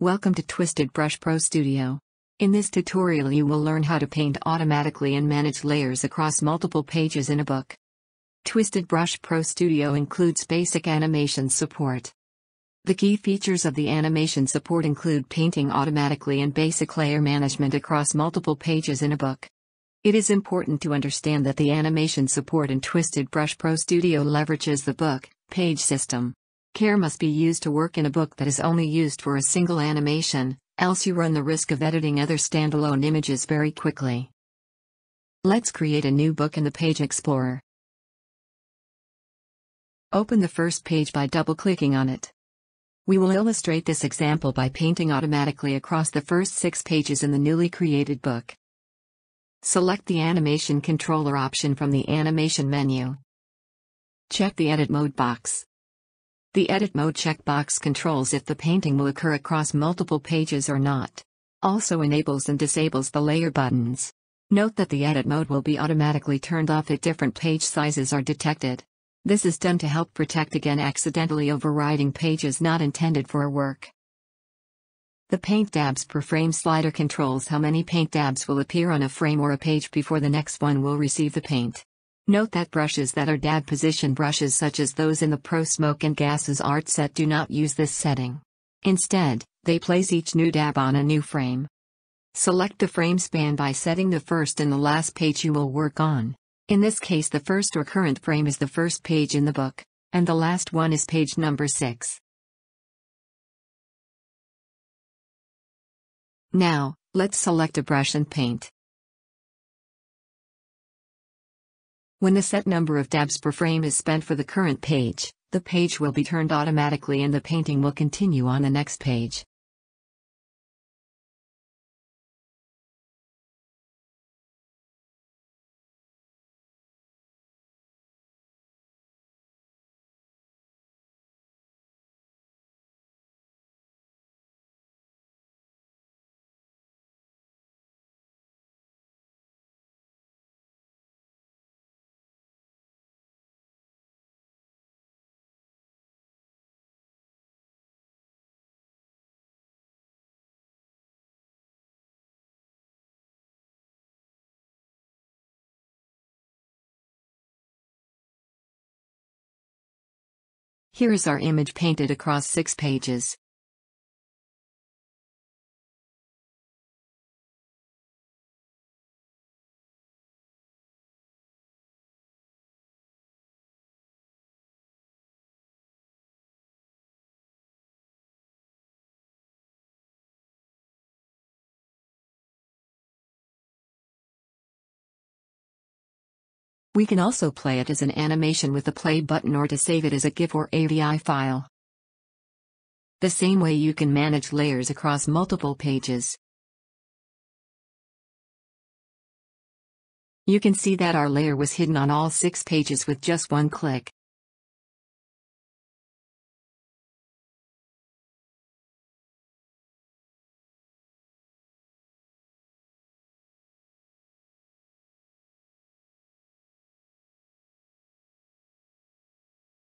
Welcome to TwistedBrush Pro Studio. In this tutorial you will learn how to paint automatically and manage layers across multiple pages in a book. TwistedBrush Pro Studio includes basic animation support. The key features of the animation support include painting automatically and basic layer management across multiple pages in a book. It is important to understand that the animation support in TwistedBrush Pro Studio leverages the book page system. Care must be used to work in a book that is only used for a single animation, else you run the risk of editing other standalone images very quickly. Let's create a new book in the Page Explorer. Open the first page by double-clicking on it. We will illustrate this example by painting automatically across the first six pages in the newly created book. Select the Animation Controller option from the Animation menu. Check the Edit Mode box. The Edit Mode checkbox controls if the painting will occur across multiple pages or not. Also enables and disables the layer buttons. Note that the Edit Mode will be automatically turned off if different page sizes are detected. This is done to help protect against accidentally overriding pages not intended for a work. The Paint Dabs per frame slider controls how many paint dabs will appear on a frame or a page before the next one will receive the paint. Note that brushes that are dab position brushes such as those in the Pro Smoke and Gases art set do not use this setting. Instead, they place each new dab on a new frame. Select the frame span by setting the first and the last page you will work on. In this case the first or current frame is the first page in the book, and the last one is page number 6. Now, let's select a brush and paint. When the set number of dabs per frame is spent for the current page, the page will be turned automatically and the painting will continue on the next page. Here is our image painted across six pages. We can also play it as an animation with the play button or to save it as a GIF or AVI file. The same way you can manage layers across multiple pages. You can see that our layer was hidden on all six pages with just one click.